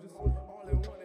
just all in one.